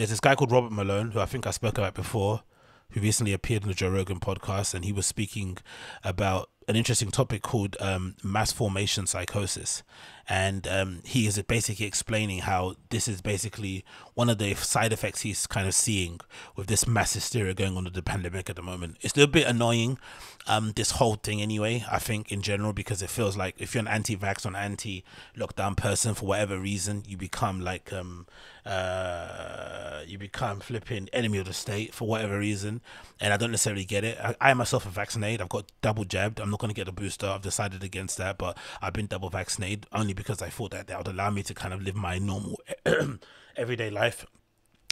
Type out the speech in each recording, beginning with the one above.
there's this guy called Robert Malone who I think I spoke about before, who recently appeared in the Joe Rogan podcast, and he was speaking about an interesting topic called um, mass formation psychosis. And um, he is basically explaining how this is basically one of the side effects he's kind of seeing with this mass hysteria going on with the pandemic at the moment. It's a little bit annoying, um, this whole thing anyway, I think in general, because it feels like if you're an anti vax or an anti lockdown person for whatever reason, you become like, um, uh, you become flipping enemy of the state for whatever reason. And I don't necessarily get it. I, I myself am vaccinated, I've got double jabbed. I'm not going to get a booster. I've decided against that, but I've been double vaccinated only because I thought that that would allow me to kind of live my normal everyday life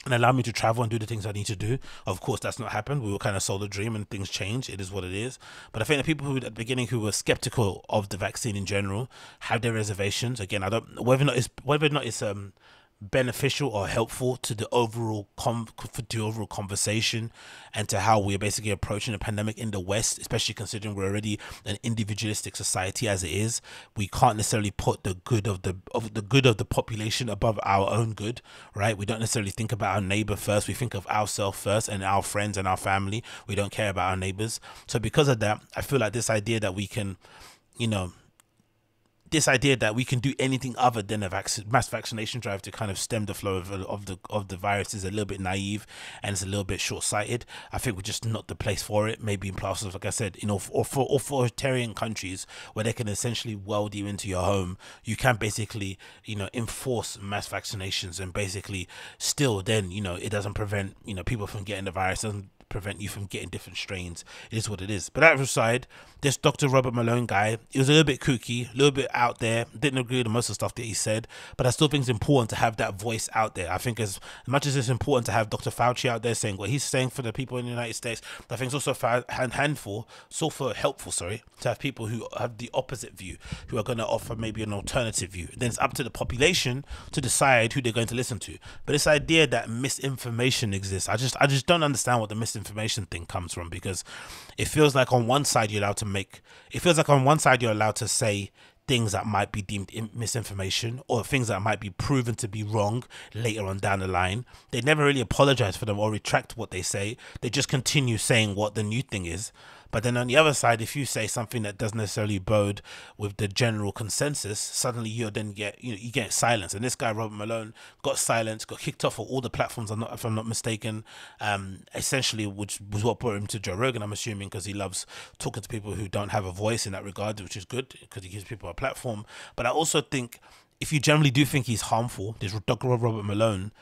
and allow me to travel and do the things I need to do. Of course, that's not happened. We were kind of sold a dream and things change. It is what it is. But I think the people who at the beginning who were skeptical of the vaccine in general have their reservations. Again, I don't whether or not it's whether or not it's um beneficial or helpful to the overall com for the overall conversation and to how we're basically approaching the pandemic in the West, especially considering we're already an individualistic society as it is. We can't necessarily put the good of the of the good of the population above our own good, right? We don't necessarily think about our neighbor first. We think of ourselves first and our friends and our family. We don't care about our neighbors. So because of that, I feel like this idea that we can, you know, this idea that we can do anything other than a vac- mass vaccination drive to kind of stem the flow of, of the of the virus is a little bit naive and it's a little bit short sighted. I think we're just not the place for it. Maybe in places, like I said, you know, or for authoritarian countries where they can essentially weld you into your home, you can basically, you know, enforce mass vaccinations and basically still then, you know, it doesn't prevent, you know, people from getting the virus, doesn't prevent you from getting different strains. It is what it is. But that aside, this Dr. Robert Malone guy, he was a little bit kooky, a little bit out there. Didn't agree with most of the stuff that he said, but I still think it's important to have that voice out there. I think as much as it's important to have Dr. Fauci out there saying what he's saying for the people in the United States, I think it's also a handful, it's also helpful, sorry, to have people who have the opposite view, who are going to offer maybe an alternative view. Then it's up to the population to decide who they're going to listen to. But this idea that misinformation exists, I just I just don't understand what the misinformation thing comes from because it feels like on one side you're allowed to make it feels like on one side you're allowed to say things that might be deemed misinformation or things that might be proven to be wrong later on down the line. They never really apologize for them or retract what they say. They just continue saying what the new thing is. But then on the other side, if you say something that doesn't necessarily bode with the general consensus, suddenly you then get you know you get silence. And this guy Robert Malone got silence, got kicked off of all the platforms. I'm not, if I'm not mistaken. Um, essentially, which was what brought him to Joe Rogan. I'm assuming because he loves talking to people who don't have a voice in that regard, which is good because he gives people a platform. But I also think if you generally do think he's harmful, this Dr. Robert Malone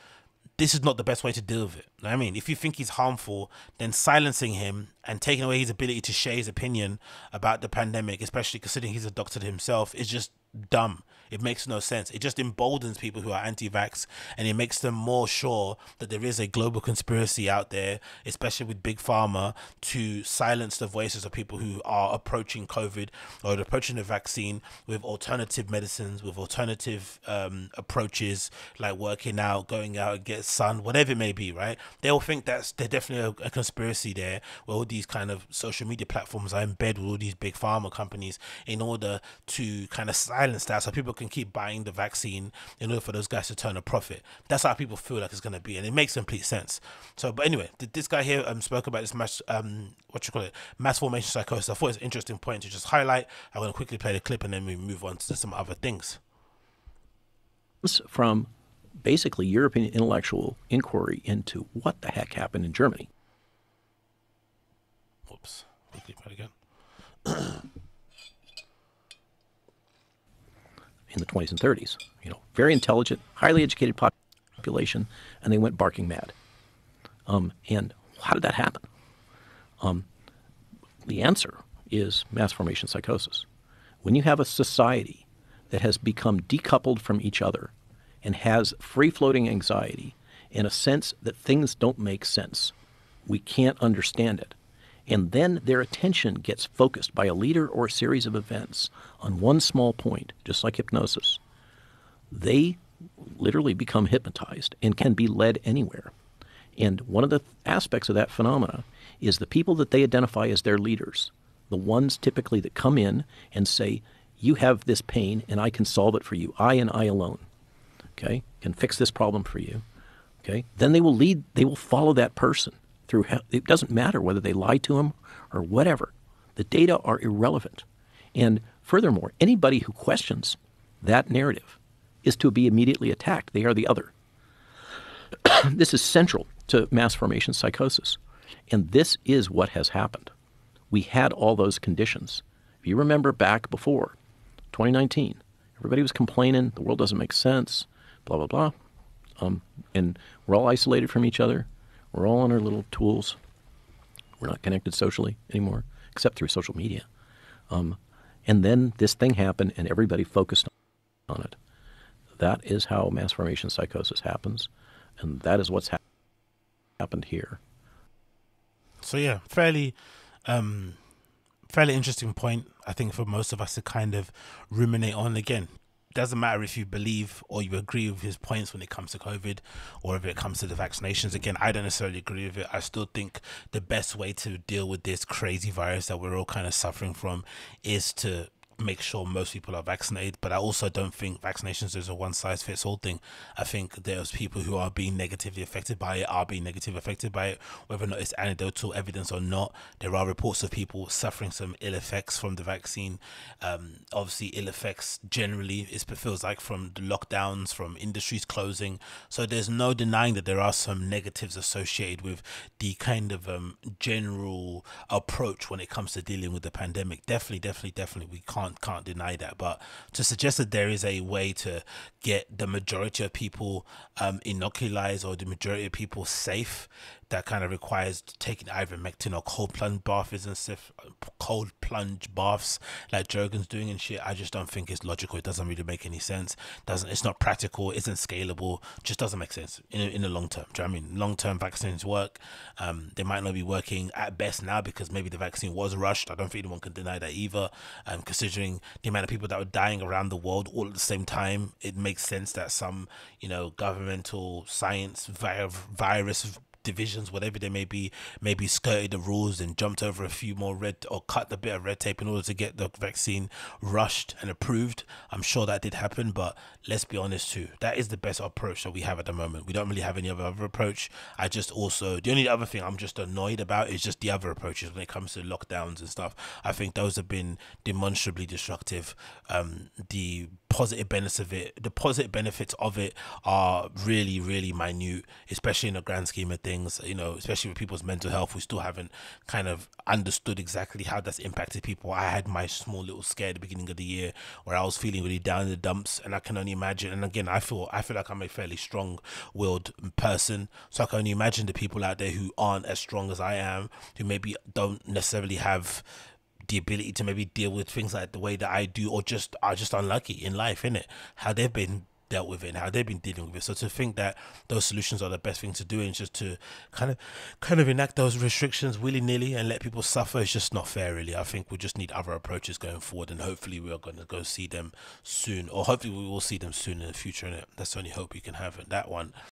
this is not the best way to deal with it. I mean, if you think he's harmful, then silencing him and taking away his ability to share his opinion about the pandemic, especially considering he's a doctor himself, is just dumb. It makes no sense. It just emboldens people who are anti vax and it makes them more sure that there is a global conspiracy out there, especially with Big Pharma, to silence the voices of people who are approaching COVID or approaching the vaccine with alternative medicines, with alternative um, approaches like working out, going out and get sun, whatever it may be, right? They'll think that's there's definitely a, a conspiracy there where all these kind of social media platforms are in bed with all these big pharma companies in order to kind of silence that so people can keep buying the vaccine in order for those guys to turn a profit. That's how people feel like it's going to be, and it makes complete sense. So, but anyway, this guy here um, spoke about this mass, um, what you call it, mass formation psychosis. I thought it's an interesting point to just highlight. I'm going to quickly play the clip and then we move on to some other things. From basically European intellectual inquiry into what the heck happened in Germany. Whoops. Quickly play again. in the 20s and 30s. You know, very intelligent, highly educated population, and they went barking mad. Um, and how did that happen? Um, the answer is mass formation psychosis. When you have a society that has become decoupled from each other and has free floating anxiety and a sense that things don't make sense, we can't understand it and then their attention gets focused by a leader or a series of events on one small point, just like hypnosis, they literally become hypnotized and can be led anywhere. And one of the aspects of that phenomena is the people that they identify as their leaders, the ones typically that come in and say, You have this pain and I can solve it for you. I and I alone. Okay? Can fix this problem for you. Okay, then they will lead. They will follow that person through. It doesn't matter whether they lie to him or whatever. The data are irrelevant, and furthermore, anybody who questions that narrative is to be immediately attacked. They are the other. this is central to mass formation psychosis. And this is what has happened. We had all those conditions. If you remember back before 2019, everybody was complaining, the world doesn't make sense, blah, blah, blah. Um, and we're all isolated from each other. We're all on our little tools. We're not connected socially anymore, except through social media. Um, and then this thing happened, and everybody focused on it. That is how mass formation psychosis happens, and that is what's ha- happened here. So yeah, fairly, um, fairly interesting point. I think for most of us to kind of ruminate on again. Doesn't matter if you believe or you agree with his points when it comes to COVID or if it comes to the vaccinations. Again, I don't necessarily agree with it. I still think the best way to deal with this crazy virus that we're all kind of suffering from is to make sure most people are vaccinated. But I also don't think vaccinations is a one size fits all thing. I think there's people who are being negatively affected by it, are being negatively affected by it, whether or not it's anecdotal evidence or not. There are reports of people suffering some ill effects from the vaccine. Um, obviously, ill effects generally it feels like from the lockdowns, from industries closing. So there's no denying that there are some negatives associated with the kind of um, general approach when it comes to dealing with the pandemic. Definitely, definitely, definitely, we can't can't can't deny that. But to suggest that there is a way to get the majority of people um, inoculized or the majority of people safe that kind of requires taking ivermectin or cold plunge baths and stuff, cold plunge baths like Jergens doing and shit. I just don't think it's logical. It doesn't really make any sense. Doesn't it's not practical. Isn't scalable. Just doesn't make sense in in the long term. Do you know I mean long term vaccines work? Um, they might not be working at best now because maybe the vaccine was rushed. I don't think anyone can deny that either. Um, considering the amount of people that were dying around the world all at the same time, it makes sense that some you know governmental science virus divisions, whatever they may be, maybe skirted the rules and jumped over a few more red or cut a bit of red tape in order to get the vaccine rushed and approved. I'm sure that did happen, but let's be honest too. That is the best approach that we have at the moment. We don't really have any other, other approach. I just also the only other thing I'm just annoyed about is just the other approaches when it comes to lockdowns and stuff. I think those have been demonstrably destructive. Um, the positive benefits of it, the positive benefits of it are really, really minute, especially in the grand scheme of things. You know, especially with people's mental health, we still haven't kind of understood exactly how that's impacted people. I had my small little scare at the beginning of the year where I was feeling really down in the dumps, and I can only imagine. And again, I feel I feel like I'm a fairly strong-willed person, so I can only imagine the people out there who aren't as strong as I am, who maybe don't necessarily have the ability to maybe deal with things like the way that I do, or just are just unlucky in life, in it. How they've been dealt with it and how they've been dealing with it. So to think that those solutions are the best thing to do and just to kind of kind of enact those restrictions willy nilly and let people suffer is just not fair really. I think we just need other approaches going forward and hopefully we are gonna go see them soon or hopefully we will see them soon in the future and that's the only hope we can have in that one.